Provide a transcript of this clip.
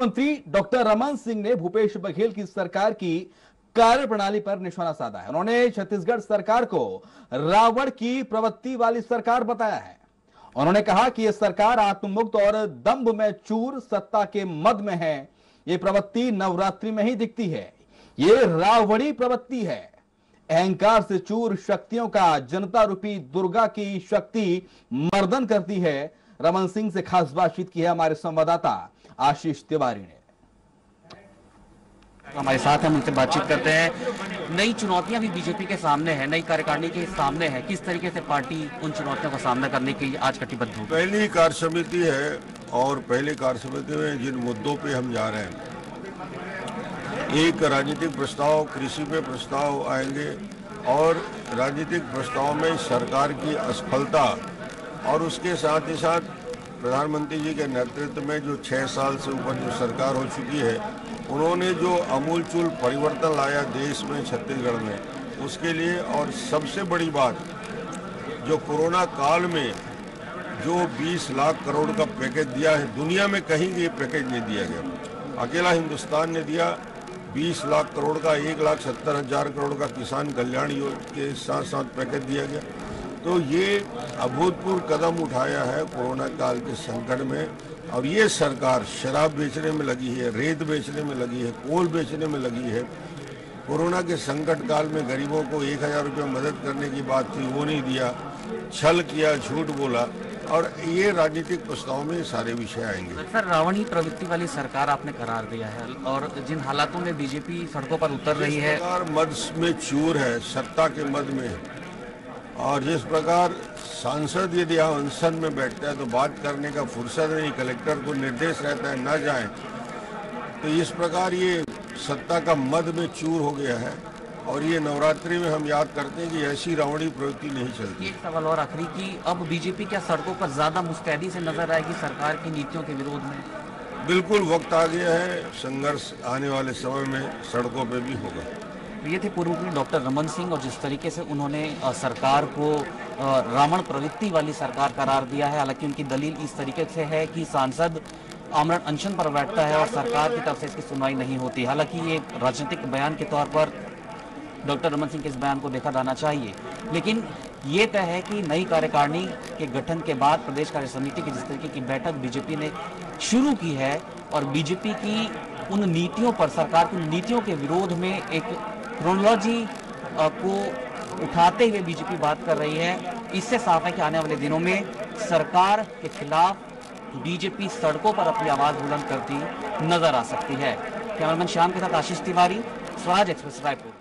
मंत्री डॉक्टर रमन सिंह ने भूपेश बघेल की सरकार की कार्य प्रणाली पर निशाना साधा है। उन्होंने छत्तीसगढ़ सरकार को रावण की प्रवृत्ति वाली सरकार बताया है। उन्होंने कहा कि यह सरकार आत्ममुक्त और दंभ में चूर सत्ता के मद में है। ये प्रवृत्ति नवरात्रि में ही दिखती है। ये रावणी प्रवृत्ति है। अहंकार से चूर शक्तियों का जनता रूपी दुर्गा की शक्ति मर्दन करती है। रमन सिंह से खास बातचीत की है हमारे संवाददाता आशीष तिवारी ने। हमारे साथ हम उनसे बातचीत करते हैं। नई चुनौतियाँ भी बीजेपी के सामने है नई कार्यकारिणी के सामने है। किस तरीके से पार्टी उन चुनौतियों का सामना करने के लिए आज कटिबद्ध होगी? पहली कार्य समिति है और पहली कार्य समिति में जिन मुद्दों पे हम जा रहे हैं एक राजनीतिक प्रस्ताव कृषि पे प्रस्ताव आएँगे और राजनीतिक प्रस्ताव में सरकार की असफलता और उसके साथ ही साथ प्रधानमंत्री जी के नेतृत्व में जो छः साल से ऊपर जो सरकार हो चुकी है, उन्होंने जो अमूलचूल परिवर्तन लाया देश में, छत्तीसगढ़ में, उसके लिए और सबसे बड़ी बात, जो कोरोना काल में जो 20 लाख करोड़ का पैकेज दिया है, दुनिया में कहीं ये पैकेज नहीं दिया गया। अकेला हिंदुस्तान ने दिया 20 लाख करोड़ का, एक लाख सत्तर हज़ार करोड़ का किसान कल्याण योजना के साथ साथ पैकेज दिया गया। तो ये अभूतपूर्व कदम उठाया है कोरोना काल के संकट में। और ये सरकार शराब बेचने में लगी है रेत बेचने में लगी है कोल बेचने में लगी है। कोरोना के संकट काल में गरीबों को एक हज़ार रुपये मदद करने की बात थी वो नहीं दिया। छल किया झूठ बोला। और ये राजनीतिक प्रस्ताव में सारे विषय आएँगे। सर रावणी प्रवृत्ति वाली सरकार आपने करार दिया है और जिन हालातों में बीजेपी सड़कों पर उतर रही है सरकार मद में चूर है सत्ता के मद में है। और जिस प्रकार सांसद यदि अनशन में बैठता है तो बात करने का फुर्सत नहीं कलेक्टर को निर्देश रहता है न जाए। तो इस प्रकार ये सत्ता का मद में चूर हो गया है और ये नवरात्रि में हम याद करते हैं कि ऐसी रावणी प्रवृत्ति नहीं चलती। एक सवाल और आखिरी की अब बीजेपी क्या सड़कों पर ज़्यादा मुस्तैदी से नज़र आएगी सरकार की नीतियों के विरोध में? बिल्कुल वक्त आ गया है संघर्ष आने वाले समय में सड़कों पर भी होगा। ये थे पूर्व मंत्री डॉक्टर रमन सिंह और जिस तरीके से उन्होंने सरकार को रावण प्रवृत्ति वाली सरकार करार दिया है, हालाँकि उनकी दलील इस तरीके से है कि सांसद आमरण अनशन पर बैठता है और सरकार की तरफ़ से इसकी सुनवाई नहीं होती। हालाँकि ये राजनीतिक बयान के तौर पर डॉक्टर रमन सिंह के इस बयान को देखा जाना चाहिए। लेकिन ये तय है कि नई कार्यकारिणी के गठन के बाद प्रदेश कार्य समिति की जिस तरीके की बैठक बीजेपी ने शुरू की है और बीजेपी की उन नीतियों पर, सरकार की नीतियों के विरोध में एक क्रोनोलॉजी को उठाते हुए बीजेपी बात कर रही है। इससे साफ़ है कि आने वाले दिनों में सरकार के खिलाफ बीजेपी सड़कों पर अपनी आवाज़ बुलंद करती नज़र आ सकती है। कैमरामैन श्याम के साथ आशीष तिवारी, स्वराज एक्सप्रेस, रायपुर।